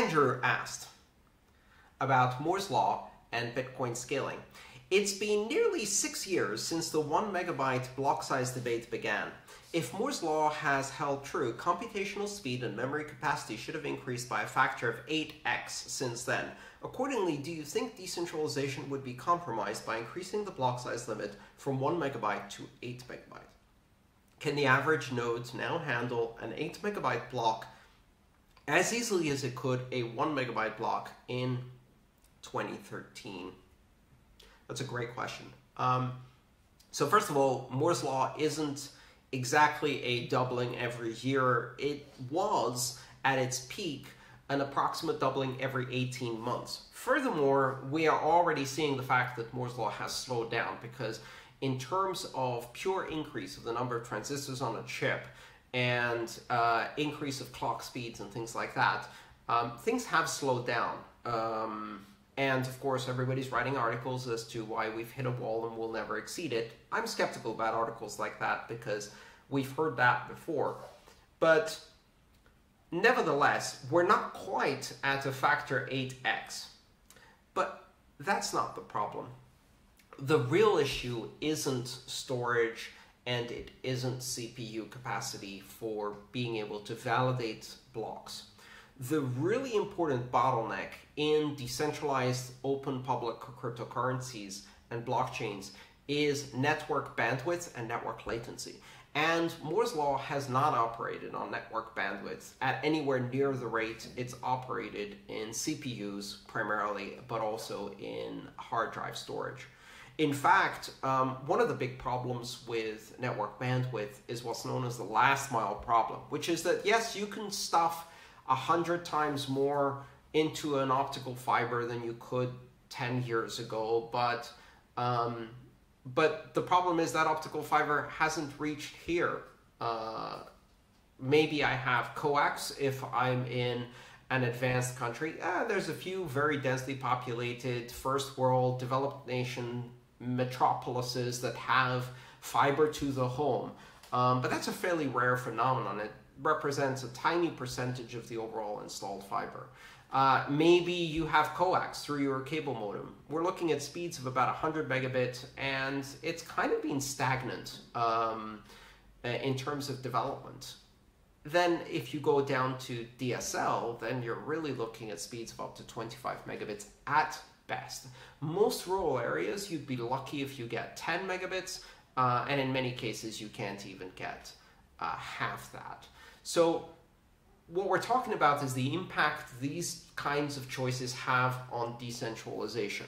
Andrew asked about Moore's Law and Bitcoin scaling. It's been nearly six years since the one megabyte block size debate began. If Moore's law has held true, computational speed and memory capacity should have increased by a factor of 8x since then. Accordingly, do you think decentralization would be compromised by increasing the block size limit from 1 megabyte to 8 megabyte? Can the average node now handle an 8 megabyte block as easily as it could a 1 megabyte block in 2013? That's a great question. Um, so first of all, Moore's law isn't exactly a doubling every year. It was at its peak an approximate doubling every 18 months. Furthermore, we are already seeing the fact that Moore's law has slowed down because in terms of pure increase of the number of transistors on a chip and uh, increase of clock speeds and things like that, um, things have slowed down. Um, and of course, everybody's writing articles as to why we've hit a wall and we'll never exceed it. I'm skeptical about articles like that because we've heard that before. But nevertheless, we're not quite at a factor 8x. But that's not the problem. The real issue isn't storage and it isn't CPU capacity for being able to validate blocks the really important bottleneck in decentralized open public cryptocurrencies and blockchains is network bandwidth and network latency. And Moore's Law has not operated on network bandwidth at anywhere near the rate it's operated in CPUs primarily, but also in hard drive storage. In fact, um, one of the big problems with network bandwidth is what's known as the last mile problem, which is that yes, you can stuff a hundred times more into an optical fiber than you could 10 years ago but um, but the problem is that optical fiber hasn't reached here. Uh, maybe i have coax if i'm in an advanced country. Uh, there's a few very densely populated first world developed nation metropolises that have fiber to the home um, but that's a fairly rare phenomenon it represents a tiny percentage of the overall installed fiber. Uh, maybe you have coax through your cable modem. We're looking at speeds of about 100 megabit, and it's kind of been stagnant um, in terms of development. Then, if you go down to DSL, then you're really looking at speeds of up to 25 megabits at best. Most rural areas, you'd be lucky if you get 10 megabits, uh, and in many cases, you can't even get uh, half that. So what we're talking about is the impact these kinds of choices have on decentralization.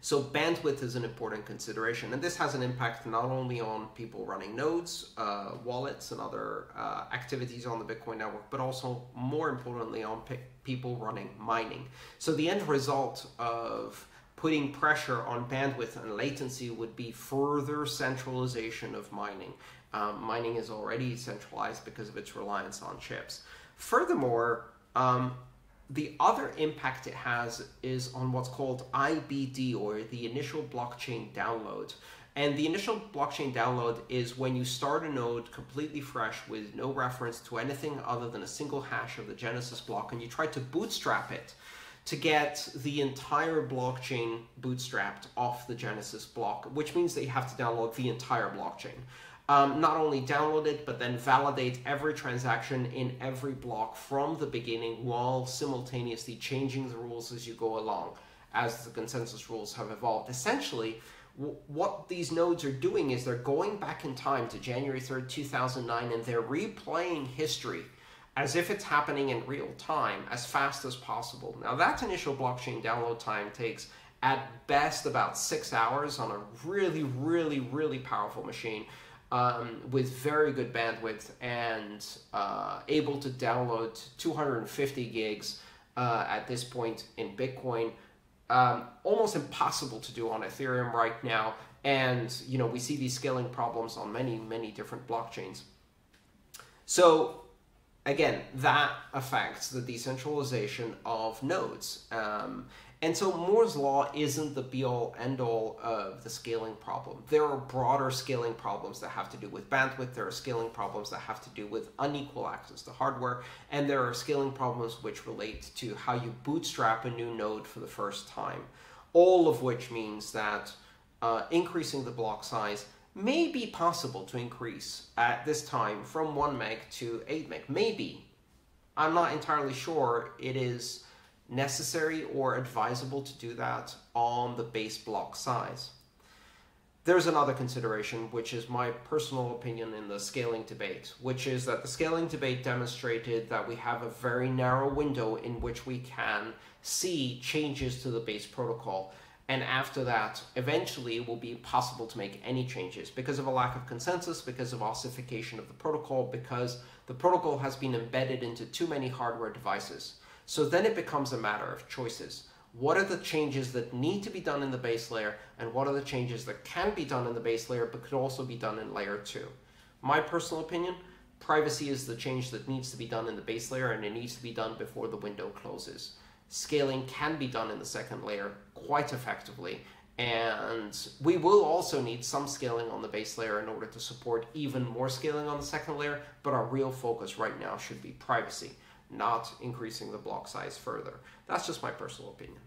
So bandwidth is an important consideration, and this has an impact not only on people running nodes, uh, wallets, and other uh, activities on the Bitcoin network, but also more importantly on people running mining. So the end result of putting pressure on bandwidth and latency would be further centralization of mining. Um, mining is already centralized because of its reliance on chips. Furthermore, um, the other impact it has is on what's called IBD or the initial blockchain download. And the initial blockchain download is when you start a node completely fresh with no reference to anything other than a single hash of the Genesis block and you try to bootstrap it to get the entire blockchain bootstrapped off the Genesis block, which means that you have to download the entire blockchain um, not only download it, but then validate every transaction in every block from the beginning while simultaneously changing the rules as you go along, as the consensus rules have evolved. Essentially, what these nodes are doing is they're going back in time to January 3rd, 2009, and they're replaying history as if it's happening in real time as fast as possible. Now, that initial blockchain download time takes at best about six hours on a really, really, really powerful machine um, with very good bandwidth and uh, able to download 250 gigs uh, at this point in Bitcoin. Um, almost impossible to do on Ethereum right now. And you know we see these scaling problems on many many different blockchains. So again, that affects the decentralization of nodes. Um, and so Moore's law isn't the be all end all of the scaling problem. There are broader scaling problems that have to do with bandwidth, there are scaling problems that have to do with unequal access to hardware, and there are scaling problems which relate to how you bootstrap a new node for the first time. All of which means that uh, increasing the block size may be possible to increase at this time from 1 meg to 8 meg. Maybe. I'm not entirely sure it is necessary or advisable to do that on the base block size. There's another consideration, which is my personal opinion in the scaling debate, which is that the scaling debate demonstrated that we have a very narrow window in which we can see changes to the base protocol and after that, eventually it will be possible to make any changes because of a lack of consensus, because of ossification of the protocol, because the protocol has been embedded into too many hardware devices. So then it becomes a matter of choices. What are the changes that need to be done in the base layer, and what are the changes that can be done in the base layer but could also be done in layer 2? My personal opinion, privacy is the change that needs to be done in the base layer, and it needs to be done before the window closes scaling can be done in the second layer quite effectively. And we will also need some scaling on the base layer in order to support even more scaling on the second layer, but our real focus right now should be privacy, not increasing the block size further. That's just my personal opinion.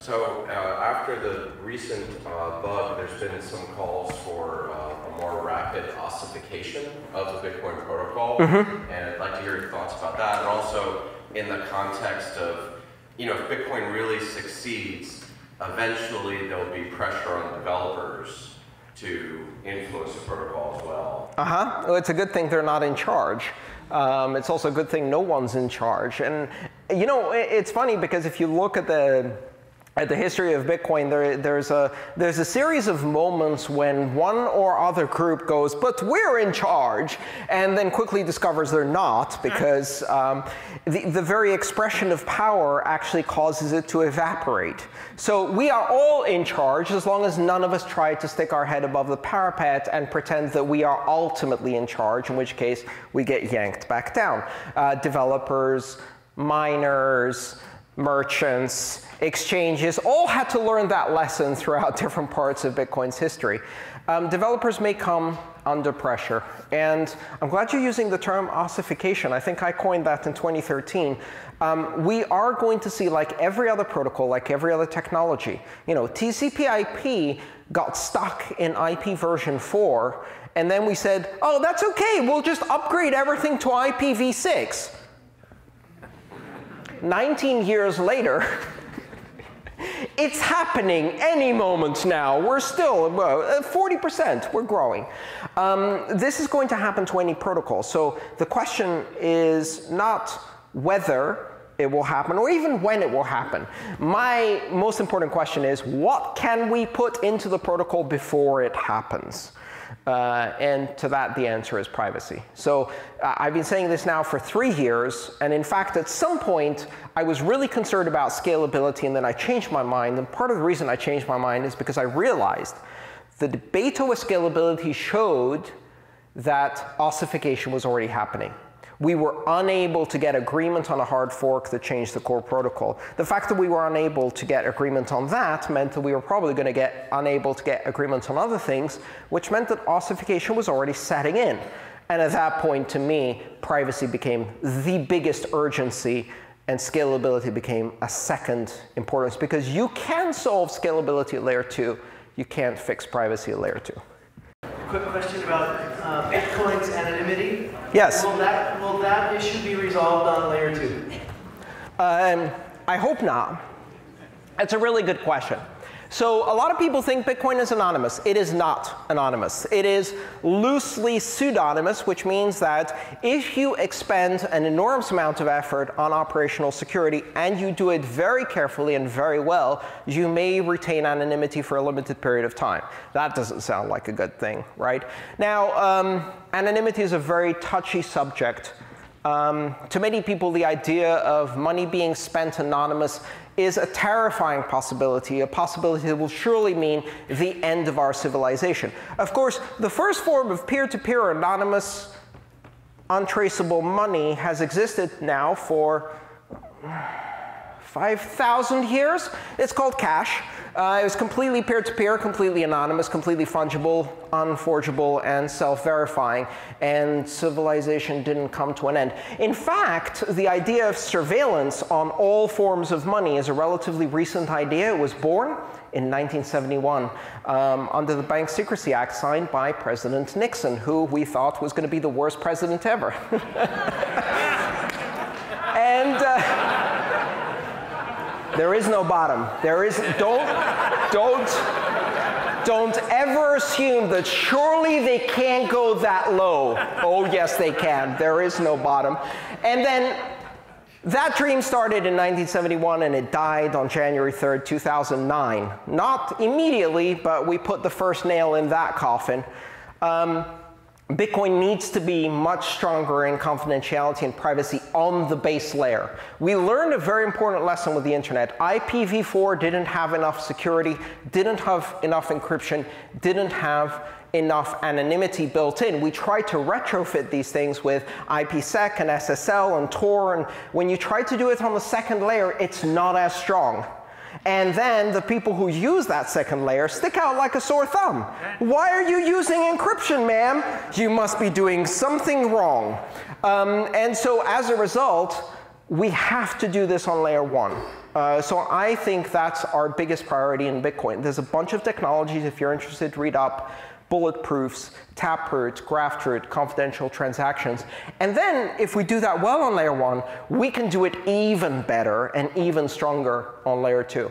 So uh, after the recent uh, bug, there's been some calls for uh, a more rapid ossification of the Bitcoin protocol, mm-hmm. and I'd like to hear your thoughts about that, and also in the context of, you know, if Bitcoin really succeeds, eventually there'll be pressure on developers to influence the protocol as well. Uh huh. Well, it's a good thing they're not in charge. Um, it's also a good thing no one's in charge. And, you know, it's funny because if you look at the at the history of Bitcoin, there, there's, a, there's a series of moments when one or other group goes, but we're in charge, and then quickly discovers they're not because um, the, the very expression of power actually causes it to evaporate. So we are all in charge as long as none of us try to stick our head above the parapet and pretend that we are ultimately in charge, in which case we get yanked back down. Uh, developers, miners, merchants, exchanges, all had to learn that lesson throughout different parts of Bitcoin's history. Um, developers may come under pressure. And I'm glad you're using the term ossification. I think I coined that in 2013. Um, we are going to see, like every other protocol, like every other technology, you know, TCP IP got stuck in IP version 4, and then we said, oh, that's okay, we'll just upgrade everything to IPv6. 19 years later, it's happening any moment now. We're still 40%, uh, we're growing. Um, this is going to happen to any protocol. So the question is not whether it will happen or even when it will happen. My most important question is what can we put into the protocol before it happens? Uh, and to that, the answer is privacy. So uh, I've been saying this now for three years, and in fact, at some point, I was really concerned about scalability, and then I changed my mind. And part of the reason I changed my mind is because I realized the debate over scalability showed that ossification was already happening we were unable to get agreement on a hard fork that changed the core protocol. The fact that we were unable to get agreement on that meant that we were probably going to get unable to get agreement on other things, which meant that ossification was already setting in. And at that point, to me, privacy became the biggest urgency and scalability became a second importance because you can solve scalability at layer two, you can't fix privacy at layer two. Quick question about uh, Bitcoin's anonymity. Yes. Will that, will that issue be resolved on layer two? Um, I hope not. It's a really good question. So a lot of people think Bitcoin is anonymous. It is not anonymous. It is loosely pseudonymous, which means that if you expend an enormous amount of effort on operational security and you do it very carefully and very well, you may retain anonymity for a limited period of time. That doesn't sound like a good thing, right? Now, um, anonymity is a very touchy subject. Um, to many people, the idea of money being spent anonymous is a terrifying possibility, a possibility that will surely mean the end of our civilization. Of course, the first form of peer-to-peer -peer anonymous untraceable money has existed now for 5,000 years. It's called cash. Uh, it was completely peer-to-peer, completely anonymous, completely fungible, unforgeable, and self-verifying. And civilization didn't come to an end. In fact, the idea of surveillance on all forms of money is a relatively recent idea. It was born in 1971 um, under the Bank Secrecy Act signed by President Nixon, who we thought was going to be the worst president ever. and uh, there is no bottom. There is, don't, don't, don't ever assume that surely they can't go that low. Oh, yes, they can. There is no bottom. And then that dream started in 1971 and it died on January 3rd, 2009. Not immediately, but we put the first nail in that coffin. Um, Bitcoin needs to be much stronger in confidentiality and privacy on the base layer. We learned a very important lesson with the internet. IPv4 didn't have enough security, didn't have enough encryption, didn't have enough anonymity built in. We tried to retrofit these things with IPsec and SSL and Tor, and when you try to do it on the second layer, it's not as strong. And then the people who use that second layer stick out like a sore thumb. Why are you using encryption, ma'am? You must be doing something wrong. Um, and so as a result, we have to do this on layer one. Uh, so I think that's our biggest priority in Bitcoin. There's a bunch of technologies, if you're interested, read up bulletproofs, taproot, graftroot, confidential transactions. And then if we do that well on layer one, we can do it even better and even stronger on layer two.